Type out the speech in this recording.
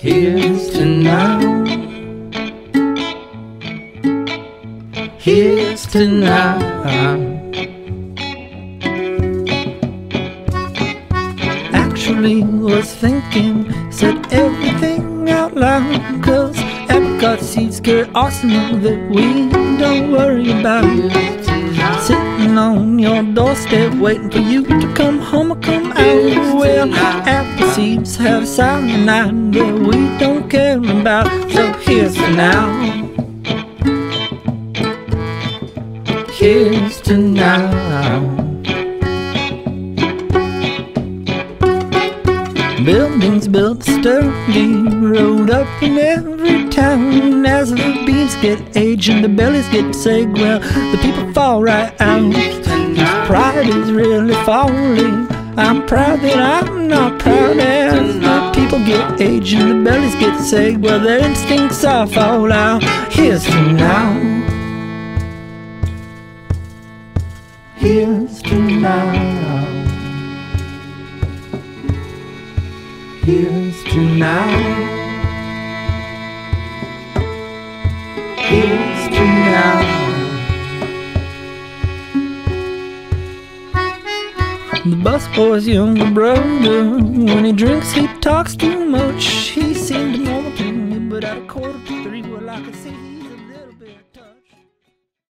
Here's to now. Here's to now. Actually, was thinking, said everything out loud. Cause apricot seeds get arsenal that we don't worry about. Sitting on your doorstep, waiting for you to come home have cyanide that we don't care about. So here's to now. Here's to now. Buildings built sturdy, rolled up in every town. As the beans get aged and the bellies get sick, well, the people fall right out. Pride is really falling. I'm proud that I'm not proud get. Well, their instincts are out. Here's to now. Here's to now. Here's to now. Here's to now. The busboy's younger brother, when he drinks, he talks too much. Say he.